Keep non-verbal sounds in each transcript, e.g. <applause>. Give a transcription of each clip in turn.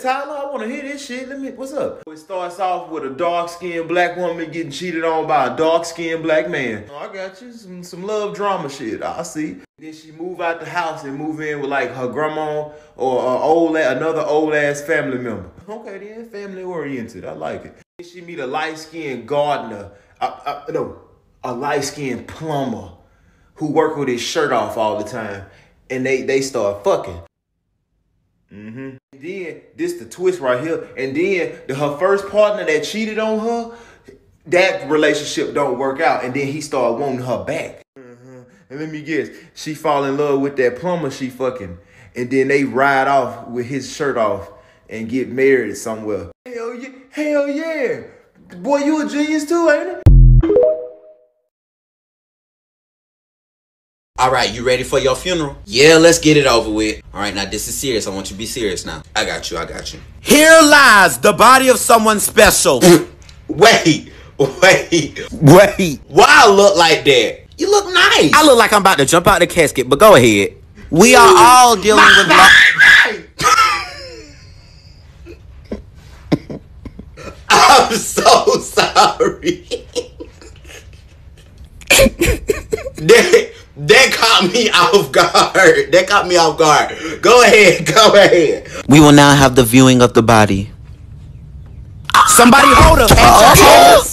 Tyler. I want to hear this shit. Let me. What's up? It starts off with a dark skinned black woman getting cheated on by a dark skinned black man. Oh, I got you some some love drama shit. I see. Then she move out the house and move in with like her grandma or old another old ass family member. Okay, then family oriented. I like it. Then she meet a light skinned gardener. Uh, uh, no, a light skinned plumber who work with his shirt off all the time, and they they start fucking. Mm-hmm. Then this the twist right here, and then the, her first partner that cheated on her, that relationship don't work out, and then he start wanting her back. Mm-hmm. And let me guess, she fall in love with that plumber she fucking, and then they ride off with his shirt off and get married somewhere. Hell yeah, hell yeah, boy, you a genius too, ain't it? All right, you ready for your funeral? Yeah, let's get it over with. All right, now this is serious. I want you to be serious now. I got you. I got you. Here lies the body of someone special. <laughs> wait, wait, wait. Why I look like that? You look nice. I look like I'm about to jump out of the casket, but go ahead. We are all dealing with. <laughs> I'm so sorry. that, that caught me off guard. <laughs> That caught me off guard. Go ahead, <laughs> go ahead. We will now have the viewing of the body. Somebody hold her. Oh.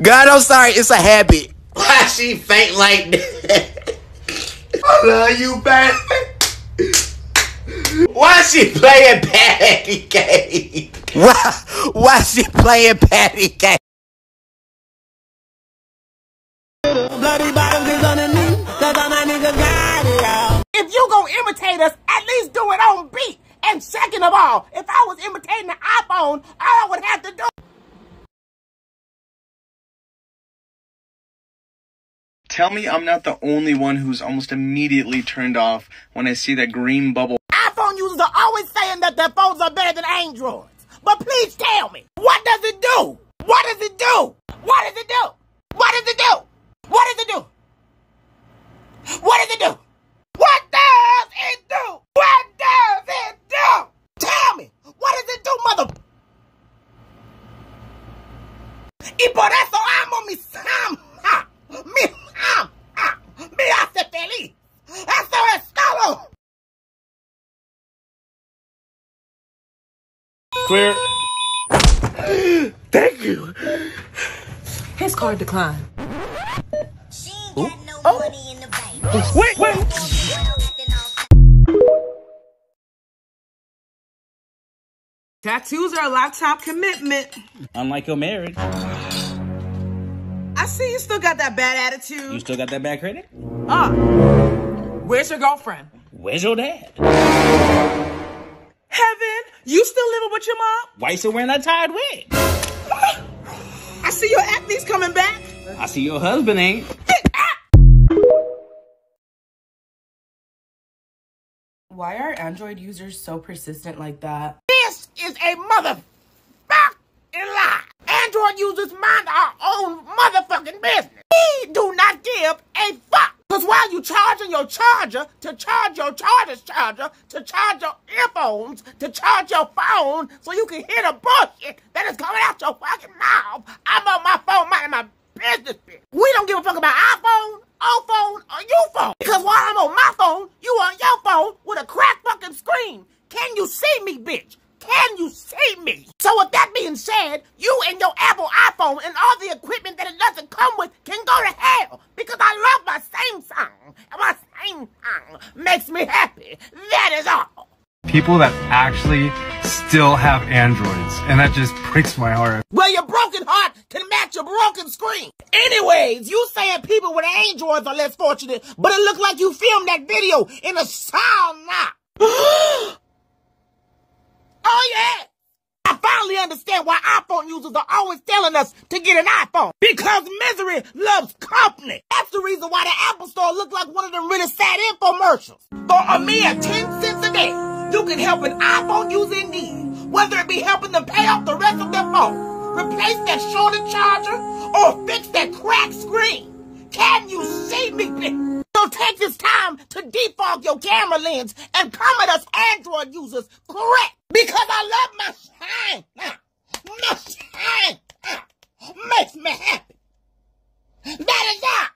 God, I'm sorry. It's a habit. Why she faint like that? <laughs> I love you, baby. Why she playing patty cake? Why, why she playing patty cake? If you gonna imitate us, at least do it on beat. And second of all, if I was imitating the iPhone, all I would have to do Tell me I'm not the only one who's almost immediately turned off when I see that green bubble. iPhone users are always saying that their phones are better than Androids. But please tell me, what does it do? What does it do? What does it do? What does it do? What does it do? What does it do? What does it do? What does it do? Tell me, what does it do, mother? Y por eso amo mi Sam. Mi Sam. Me hace feliz. Eso es todo. Clear. Thank you. His card declined. Ooh. Oh. Wait, wait. Tattoos are a lifetime commitment. Unlike your marriage. I see you still got that bad attitude. You still got that bad credit? Uh, where's your girlfriend? Where's your dad? Heaven, you still living with your mom? Why you still wearing that tied wig? I see your acne's coming back. I see your husband ain't. Why are Android users so persistent like that? This is a mother lie. Android users mind our own motherfucking business. We do not give a fuck. Cause while you charging your charger to charge your charger's charger, to charge your earphones, to charge your phone, so you can hear the bullshit that is coming out your fucking mouth, I'm on my phone minding my business, bitch. We don't give a fuck about iPhone, phone, or you phone. Because while I'm on my phone, you on your phone with a cracked fucking screen. Can you see me, bitch? Can you see me? So with that being said, you and your Apple iPhone and all the equipment that it doesn't come with can go to hell because I love my Samsung and my same song makes me happy. That is all. People that actually still have Androids, and that just breaks my heart. Well, your broken heart can match your broken screen. Anyways, you saying people with Androids are less fortunate, but it looked like you filmed that video in a sauna. <gasps> <gasps> <gasps> Oh, yeah. I finally understand why iPhone users are always telling us to get an iPhone. Because misery loves company. That's the reason why the Apple Store look like one of them really sad infomercials. For a mere 10 cents a day, you can help an iPhone user in need, whether it be helping them pay off the rest of their phone, replace that shorted charger, or fix that cracked screen. Can you see me, So take this time to defog your camera lens and come at us Android users correct. Because I love my shine makes me happy. That is all.